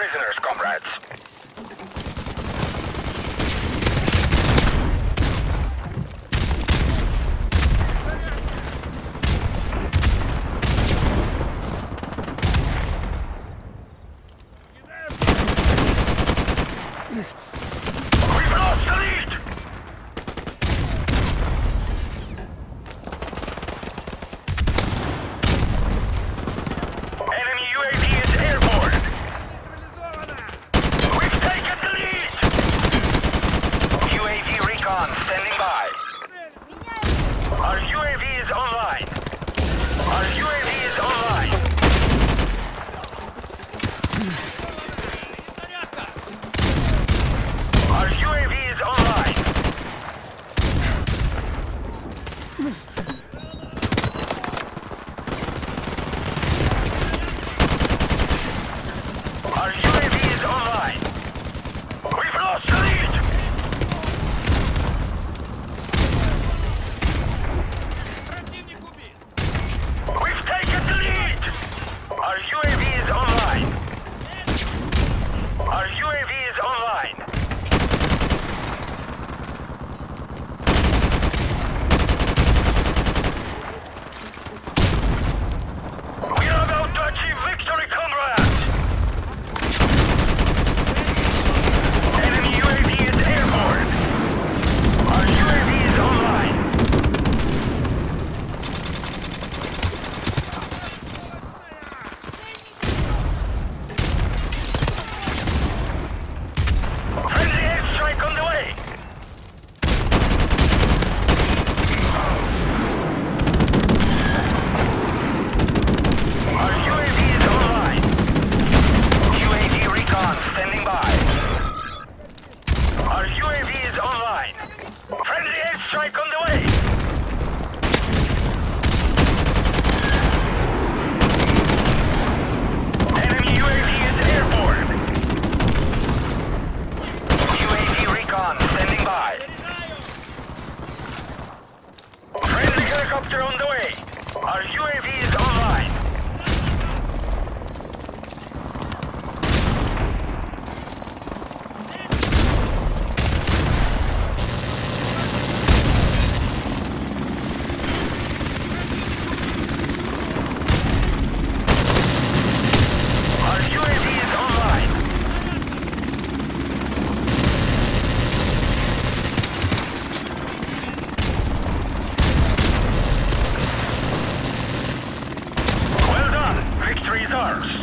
prisoners, comrades. We've you Strike on the way! Enemy UAV is airborne! UAV recon standing by. Friendly helicopter on the way! Our UAV is online! cars.